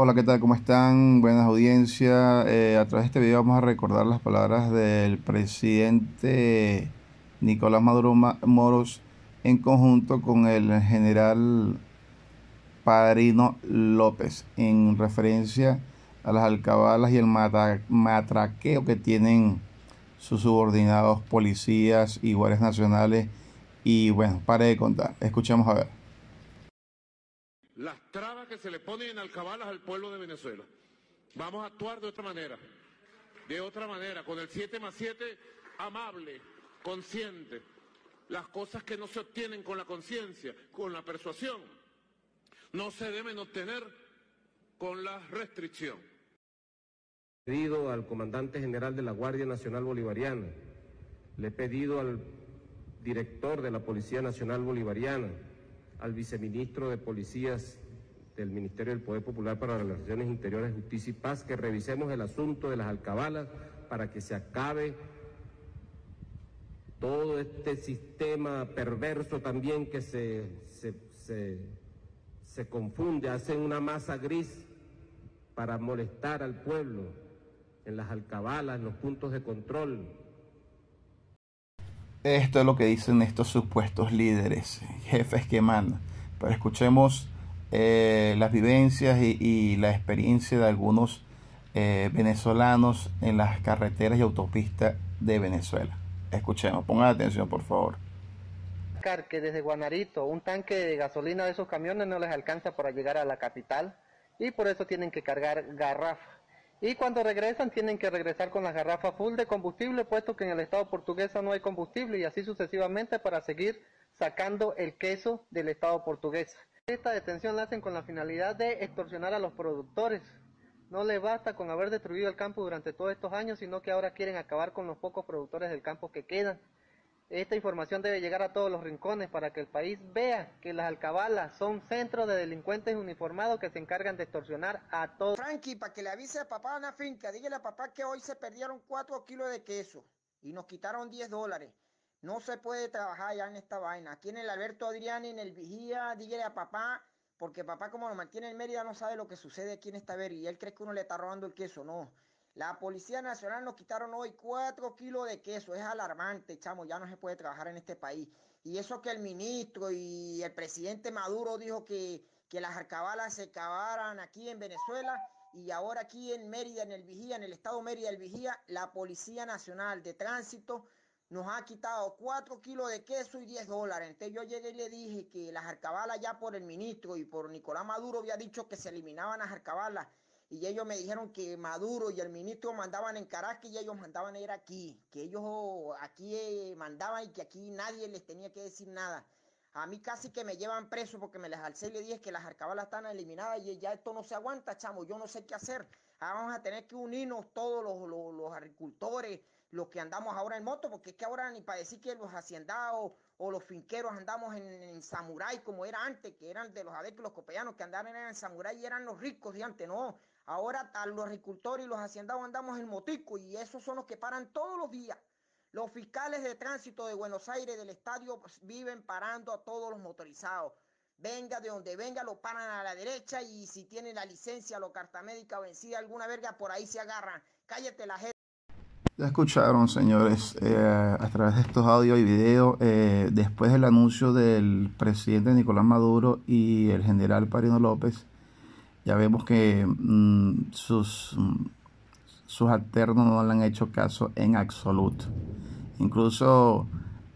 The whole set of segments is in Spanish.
Hola, ¿qué tal? ¿Cómo están? Buenas audiencias. Eh, a través de este video vamos a recordar las palabras del presidente Nicolás Maduro Moros en conjunto con el general Padrino López en referencia a las alcabalas y el matraqueo que tienen sus subordinados policías y guardias nacionales. Y bueno, pare de contar. Escuchemos a ver las trabas que se le ponen en alcabalas al pueblo de Venezuela. Vamos a actuar de otra manera, de otra manera, con el 7 más 7 amable, consciente. Las cosas que no se obtienen con la conciencia, con la persuasión, no se deben obtener con la restricción. He pedido al comandante general de la Guardia Nacional Bolivariana, le he pedido al director de la Policía Nacional Bolivariana, al viceministro de Policías del Ministerio del Poder Popular para las Relaciones Interiores, Justicia y Paz, que revisemos el asunto de las alcabalas para que se acabe todo este sistema perverso también que se, se, se, confunde, hacen una masa gris para molestar al pueblo en las alcabalas, en los puntos de control. Esto es lo que dicen estos supuestos líderes, jefes que mandan. Pero escuchemos eh, las vivencias y, la experiencia de algunos eh, venezolanos en las carreteras y autopistas de Venezuela. Escuchemos, pongan atención por favor. Que desde Guanarito un tanque de gasolina de esos camiones no les alcanza para llegar a la capital y por eso tienen que cargar garrafas y cuando regresan tienen que regresar con las garrafas full de combustible, puesto que en el estado portugués no hay combustible y así sucesivamente para seguir sacando el queso del estado portugués. Esta detención la hacen con la finalidad de extorsionar a los productores. No le basta con haber destruido el campo durante todos estos años, sino que ahora quieren acabar con los pocos productores del campo que quedan. Esta información debe llegar a todos los rincones para que el país vea que las alcabalas son centros de delincuentes uniformados que se encargan de extorsionar a todos. Frankie, para que le avise a papá a una finca, dígale a papá que hoy se perdieron 4 kilos de queso y nos quitaron 10 dólares. No se puede trabajar ya en esta vaina. Aquí en el Alberto Adriani, en el Vigía, dígale a papá, porque papá como lo mantiene en Mérida no sabe lo que sucede aquí en esta verga y él cree que uno le está robando el queso. No, la Policía Nacional nos quitaron hoy 4 kilos de queso. Es alarmante, chamo. Ya no se puede trabajar en este país. Y eso que el ministro y el presidente Maduro dijo que, que las arcabalas se acabaran aquí en Venezuela. Y ahora aquí en Mérida, en el Vigía, en el estado Mérida, el Vigía, la Policía Nacional de Tránsito nos ha quitado 4 kilos de queso y 10 dólares. Entonces yo llegué y le dije que las arcabalas ya por el ministro y por Nicolás Maduro había dicho que se eliminaban las arcabalas y ellos me dijeron que Maduro y el ministro mandaban en Caracas y ellos mandaban a ir aquí, que ellos aquí eh, mandaban y que aquí nadie les tenía que decir nada. A mí casi que me llevan preso porque me les alcé y dije que las arcabalas están eliminadas y ya esto no se aguanta, chamo, yo no sé qué hacer. Ahora vamos a tener que unirnos todos los, agricultores, los que andamos ahora en moto, porque es que ahora ni para decir que los haciendados o los finqueros andamos en, en samurái como era antes, que eran de los adeptos los copellanos que andaban en samurái y eran los ricos de antes, no. Ahora a los agricultores y los haciendados andamos en motico y esos son los que paran todos los días. Los fiscales de tránsito de Buenos Aires del estadio pues, viven parando a todos los motorizados. Venga de donde venga, lo paran a la derecha y si tienen la licencia, lo carta médica vencida, alguna verga, por ahí se agarran. Cállate la gente. Ya escucharon, señores, eh, a través de estos audios y videos, eh, después del anuncio del presidente Nicolás Maduro y el general Parino López, ya vemos que mm, sus, mm, sus alternos no le han hecho caso en absoluto. Incluso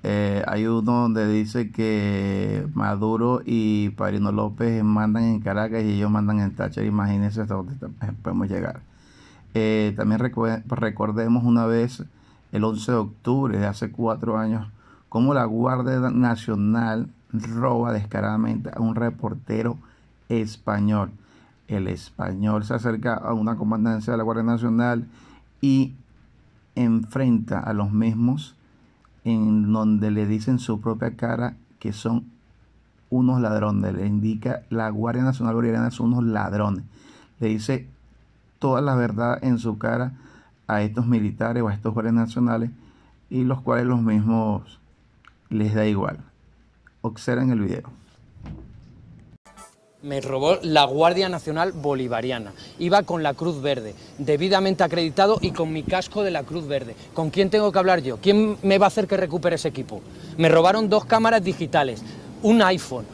eh, hay uno donde dice que Maduro y Parino López mandan en Caracas y ellos mandan en Táchira. Imagínense hasta dónde podemos llegar. Eh, también recordemos una vez, el 11 de octubre de hace cuatro años, cómo la Guardia Nacional roba descaradamente a un reportero español el español se acerca a una comandancia de la Guardia Nacional y enfrenta a los mismos en donde le dicen su propia cara que son unos ladrones. Le indica la Guardia Nacional Bolivariana son unos ladrones. Le dice toda la verdad en su cara a estos militares o a estos guardias nacionales y los cuales los mismos les da igual. Observen el video. Me robó la Guardia Nacional Bolivariana. Iba con la Cruz Verde, debidamente acreditado y con mi casco de la Cruz Verde. ¿Con quién tengo que hablar yo? ¿Quién me va a hacer que recupere ese equipo? Me robaron dos cámaras digitales, un iPhone,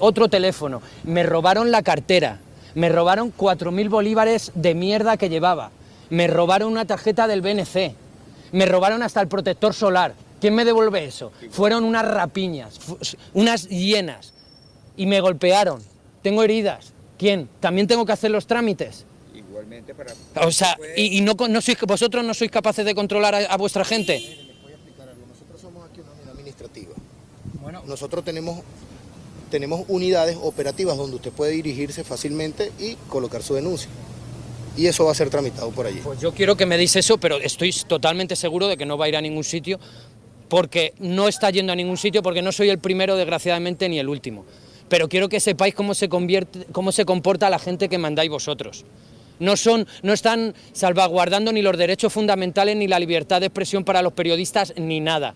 otro teléfono. Me robaron la cartera. Me robaron 4.000 bolívares de mierda que llevaba. Me robaron una tarjeta del BNC. Me robaron hasta el protector solar. ¿Quién me devuelve eso? Fueron unas rapiñas, unas hienas. Y me golpearon tengo heridas. ¿Quién? ¿También tengo que hacer los trámites? Igualmente para... O sea, y, no, no sois, vosotros no sois capaces de controlar a, vuestra gente. Les voy a explicar algo. Nosotros somos aquí una unidad administrativa. Bueno. Nosotros tenemos, tenemos unidades operativas donde usted puede dirigirse fácilmente y colocar su denuncia. Y eso va a ser tramitado por allí. Pues yo quiero que me deis eso, pero estoy totalmente seguro de que no va a ir a ningún sitio, porque no está yendo a ningún sitio, porque no soy el primero, desgraciadamente, ni el último pero quiero que sepáis cómo se, convierte, cómo se comporta la gente que mandáis vosotros. No, son, no están salvaguardando ni los derechos fundamentales, ni la libertad de expresión para los periodistas, ni nada.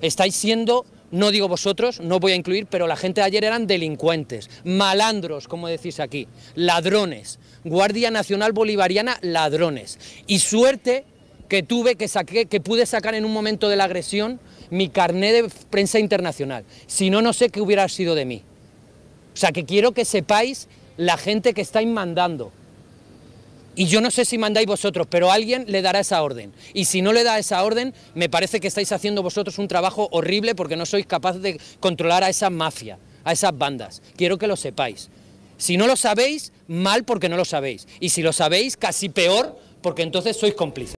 Estáis siendo, no digo vosotros, no voy a incluir, pero la gente de ayer eran delincuentes, malandros, como decís aquí, ladrones, Guardia Nacional Bolivariana, ladrones. Y suerte que tuve, que, saqué, que pude sacar en un momento de la agresión mi carné de prensa internacional. Si no, no sé qué hubiera sido de mí. O sea, que quiero que sepáis la gente que estáis mandando. Y yo no sé si mandáis vosotros, pero alguien le dará esa orden. Y si no le da esa orden, me parece que estáis haciendo vosotros un trabajo horrible porque no sois capaces de controlar a esa mafia, a esas bandas. Quiero que lo sepáis. Si no lo sabéis, mal porque no lo sabéis. Y si lo sabéis, casi peor porque entonces sois cómplices.